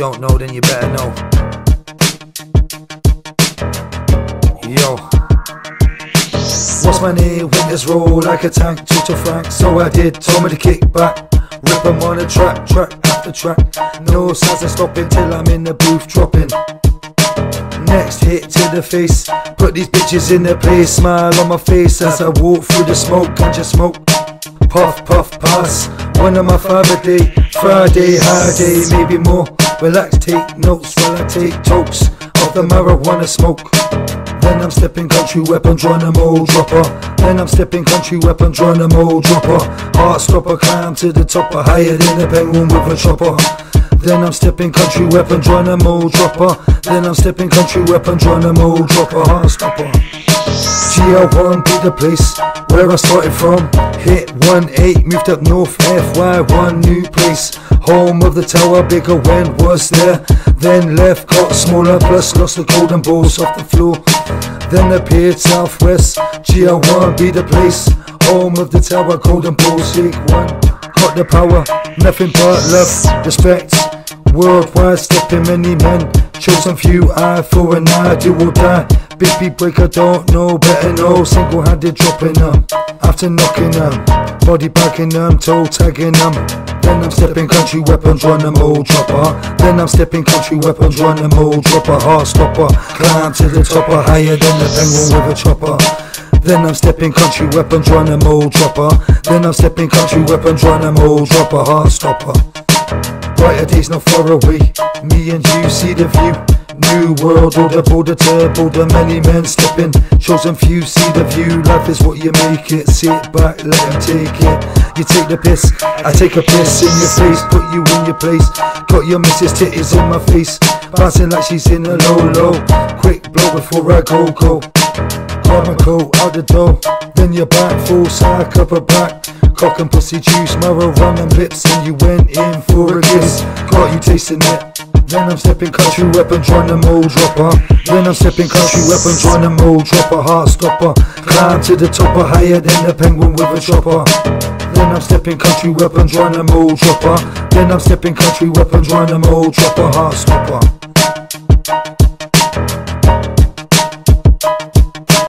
don't know, then you better know. Yo. What's my name? Winters roll like a tank, Tutor Frank. So I did, told me to kick back. Rip 'em on the track, track after track. No signs of stopping till I'm in the booth dropping. Next hit to the face. Put these bitches in their place. Smile on my face as I walk through the smoke. Can't you smoke? Puff, puff, pass. One of my favorite day. Friday, high day, maybe more. Relax, take notes while I take tokes of the marijuana smoke. Then I'm stepping country weapon, drawing a mold dropper. Then I'm stepping country weapon, drawing a mold dropper. Heart stopper, climb to the topper, higher than a penguin with a chopper. Then I'm stepping country weapon, drawing a mold dropper. Then I'm stepping country weapon, drawing a mold dropper, heart stopper. GL1 be the place where I started from. Hit 1-8, moved up north, FY1 new place. Home of the tower, bigger when was there. Then left, got smaller, plus lost the golden balls off the floor. Then appeared southwest, GL1 be the place. Home of the tower, golden balls, big one. Got the power, nothing but love, respect. Worldwide stepping many men, chosen few, eye for an eye, do or die. Big beat breaker, don't know, better know. Single handed dropping them, after knocking them, body bagging them, toe tagging them. Then I'm stepping country weapons, run them old dropper. Then I'm stepping country weapons, run them old dropper, heart stopper. Climb to the topper, higher than the penguin with a chopper. Then I'm stepping country weapons, run them old dropper. Then I'm stepping country weapons, run them old dropper, heart stopper. Brighter days not far away. Me and you see the view. New world order, border to border, many men slipping. Chosen few see the view. Life is what you make it. Sit back, let them take it. You take the piss, I take a piss in your face, put you in your place. Got your missus titties in my face, bouncing like she's in a low low. Quick blow before I go go. Grab my coat out the door, then you're back full sack up a back. Cock and pussy juice, marijuana and lips, and you went in for a kiss. Got you tasting it. Then I'm stepping country weapon, trying to mold dropper. Then I'm stepping country weapon, trying to mold dropper, heart stopper. Climb to the topper, higher than the penguin with a chopper. Then I'm stepping country weapon, trying to mold dropper. Then I'm stepping country weapon, trying to mold dropper, heart stopper.